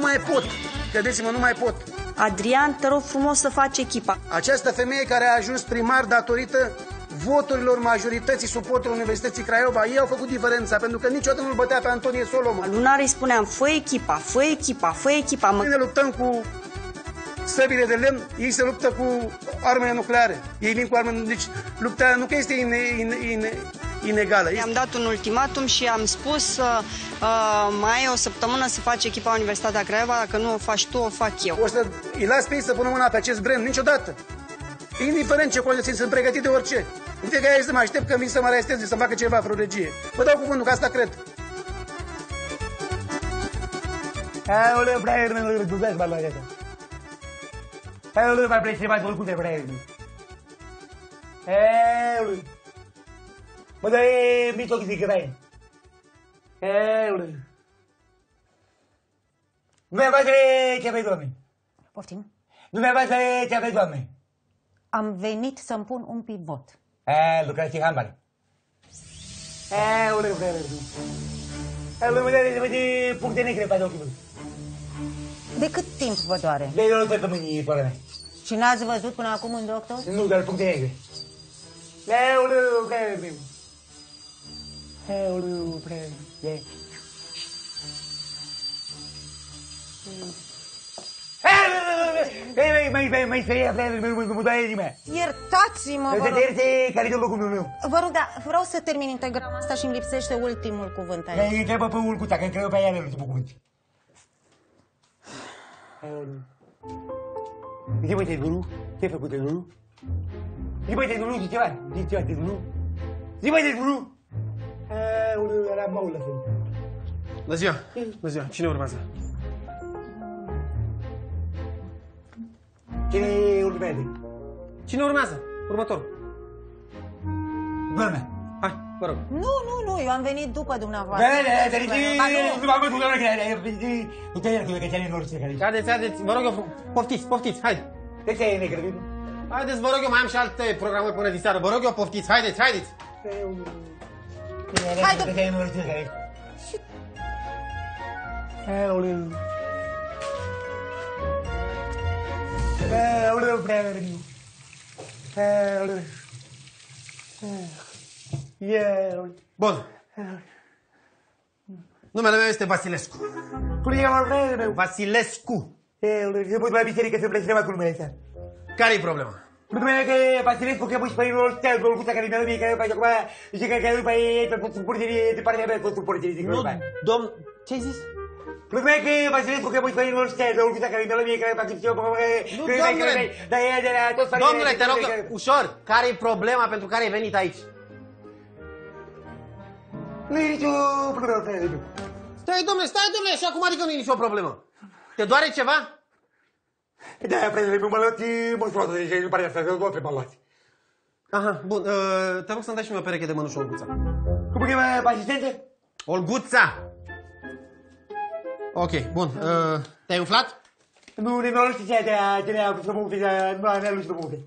mai pot. Credeți-mă, nu mai pot. Adrian, te rog frumos să faci echipa. Această femeie care a ajuns primar datorită voturilor majorității suportului Universității Craiova, ei au făcut diferența, pentru că niciodată nu-l bătea pe Antonie Solomon. Lunar îi spuneam, fă echipa, fă echipa, fă echipa. Mă... Noi ne luptăm cu săbile de lemn, ei se luptă cu armele nucleare. Ei vin cu armele, deci lupta nu că este ine, ine, ine, inegală. I-am dat un ultimatum și am spus uh, uh, mai e o săptămână să faci echipa Universitatea Craiova, dacă nu o faci tu, o fac eu. O să îi las pe ei să pună mâna pe acest brand, niciodată. Indiferent ce condiții sunt pregătit de orice. În fiecare zi să mă aștept că vin să mă aresteze, să facă ceva vreo regie. Vă dau cuvântul că asta cred. Aoleu, Brian, nu îl duceți bani la gata. Aoleu, mai pleci mai mult cu de Brian. Aoleu. Mă dă mijloc zic Brian. Aoleu. Dumneavoastră ce aveți, doamne? Poftim? Dumneavoastră ce aveți, doamne? Am venit să-mi pun un pivot. A, lucrați în hambare. Aoleu, Brian. Aoleu, mă dă, mă dă puncte negre pe ochii mei. De cât timp vă doare? De două săptămâni, fără mea. Și n-ați văzut până acum un doctor? Nu, dar puncte negre. Aoleu, Brian. Aoleu, Brian. Mai, mai, mai, mai speria, frate, mai, mai, mai, mai, mai. Iertați-mă, vă Să rog. te ierte care e locul meu. Vă rog, dar vreau să termin integrama asta și îmi lipsește ultimul cuvânt aici. Mai întreabă pe ulcuța, că cred că pe ea are ultimul cuvânt. Zi, băi, te Lulu? Ce-ai făcut, te Lulu? Zi, băi, te Lulu, zi ceva. Zi ceva, te Lulu. Zi, băi, te Lulu. Aoleu, era maul la fel. Bună ziua! Bună ziua! Cine urmează? Cine urmează? Cine urmează? Următorul. Doamne. Hai, vă rog. Nu, nu, nu, eu am venit după Da, dumneavoastră. da, da, da, Ba, nu. nu m-am văzut, doamne, că nu te iert, că ți-ai noroc care Haideți, haideți, vă rog eu, fru- poftiți, poftiți, haide. De ce e negră, bine? Haideți, vă rog eu, mai am și alte programări până diseară. Vă rog eu, poftiți, haideți, haideți. Hai, Că ți-ai noroc care Aoleu. Aoleu, prea rău. Aoleu. Aoleu. Bun. Numele meu este Vasilescu. Cum e mai prea rău? Vasilescu. Aoleu, se pot la biserică să pleci cu numele ăsta. Care-i problema? Numele că Vasilescu că pui pe el o stea, o guța care mi-a mie, care face acum, zice că că după ei, pe suporterii, de partea mea, pe suporterii, zic Nu, că domn... Ce ai zis? Problema e că Vasilescu că pui pe el o stea, o guța care mi-a mie, care face eu, Nu, domnule. Dar e de la toți Domnule, te rog, eu- ușor, care-i problema pentru care ai venit aici? Nu e nicio problemă, frate. Stai, domnule, stai, domnule, și acum adică nu e nicio problemă. Te doare ceva? Da, frate, mă luați monstruoasă, și nu pare asta, nu trebuie mă luați. Aha, bun, uh, te rog să-mi dai și mie o pereche de mănuși Olguța. Cum cheamă asistență? Olguța! Ok, bun, uh, te-ai umflat? Nu, ne nu știu ce de a de a să mă uite, nu am nu știu să mă uite.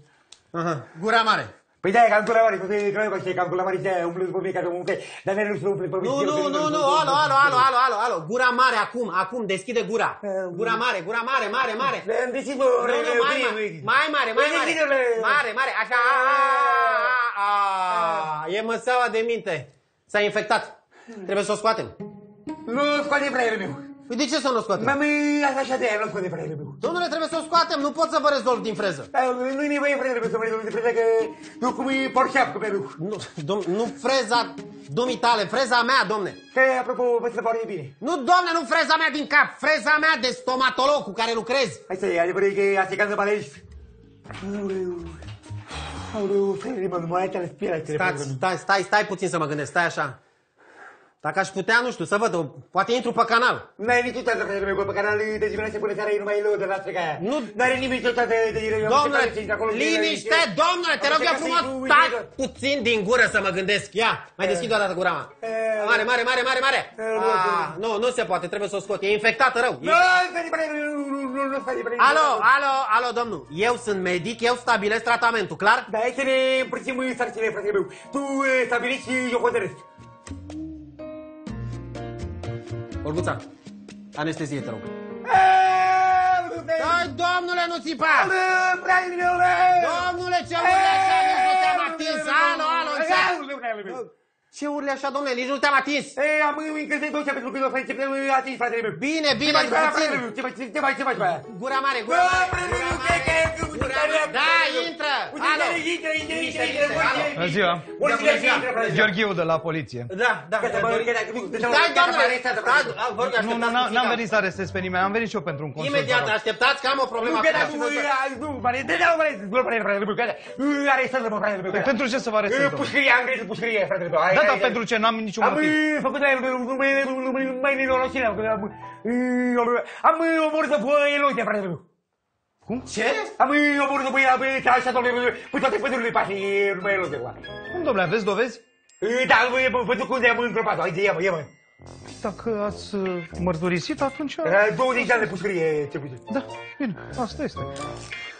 Aha, gura mare. Păi da, cam cu la mare, că te cred că cam cu la mare de umblă după mine ca să mă uite, dar nu știu să mă Nu, nu, nu, nu, alo, alo, alo, alo, alo, alo, gura mare acum, acum, deschide gura. Gura mare, gura mare, mare, mare. Am deschis, mă, Nu, nu, mai mare, mai mare, mai mare. Mare, mare, așa. a, a, a, E măseaua de minte. S-a infectat. Trebuie să o scoatem. Nu scoate fraierul meu. Păi de ce să nu o scoatem? Mami, asta așa de aia, nu scoate fraierul meu. Domnule, trebuie să o scoatem, nu pot să vă rezolv din freză. Nu-i nevoie fraierul meu să mă rezolv de freză, că nu cum e porșeap cu meu. Nu, dom, nu freza dumitale, freza mea, domne. Că, apropo, mă se pare bine. Nu, domne, nu freza mea din cap, freza mea de stomatolog cu care lucrez. Hai să e, adevărul e că asta e ca să balești. Aoleu, aoleu, fraierul meu, nu mai ai respira. Stați, stai, stai, stai puțin să mă gândesc, stai așa. Dacă aș putea, nu știu, să văd, poate intru pe canal. N-ai nici toată fraierul meu, pe canal de dimineața până seara e numai lău de la strica aia. Nu. N-are nimic toată de de de Domnule, liniște, domnule, te rog eu frumos, stai puțin din gură să mă gândesc. Ia, mai deschid o dată gura mea. Mare, mare, mare, mare, mare. Ah, nu, nu se poate, trebuie să o scot. E infectată rău. E- Nu, stai de fraierul meu, nu, nu, nu, stai de fraierul Alo, meu. alo, alo, domnul. Eu sunt medic, eu stabilez tratamentul, clar? Da, hai să ne împărțim sarcinile, fratele meu. Tu eh, stabiliți și eu hotărăsc. Olguța, anestezie, te rog. Dai, domnule, nu țipa! Domnule, ce urât, nu te-am atins! Alo, alo, înțeleg! Ce urle așa, domnule? Nici nu te-am atins! Ei, am încălzit vocea pentru că nu l-ai atins, fratele meu! Bine, bine, ce mai faci, ce mai ce mai ce mai mai Gura mare, gura mare! Gura mare, Da, intră! Alo! Intră, intră, intră, intră! Bună ziua! Bună ziua! Gheorghiu de la poliție. Da, da, stai, domnule! Nu, n-am venit să arestez pe nimeni, am venit și eu pentru un consult. Imediat, așteptați că am o problemă. Nu, nu, nu, Pentru ce să vă arestez? Pușcărie, am greșit pușcărie, fratele meu asta pentru ce n-am niciun motiv. Am făcut mai nenorocire. Am omorât să fă Eloise, fratele. Cum? Ce? Am uh, omorât să fă uh, așa, domnule, uh, pe toate pădurile pașii, numai Eloise. Cum, domnule, aveți dovezi? Da, am făcut cum de-am îngropat-o. Haide, ia-mă, ia-mă. Dacă ați mărturisit, atunci... 20 de ani de pușcărie, ce puteți. Da, bine, asta este.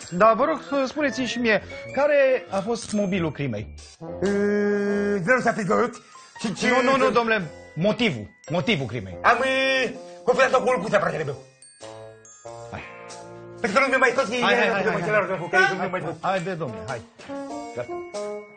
Dar vă rog, spuneți-mi și mie, care a fost mobilul crimei? Uh, 078 și ce... Nu, nu, nu, domnule, motivul, motivul crimei. Am uh, confundat-o cu ulcuța, fratele meu. Hai. Pentru că nu mi-a mai scos, Hai, hai, hai, hai, hai. hai, hai, hai, hai, hai, hai, hai, hai, hai, Haide, domnule, hai. Gata.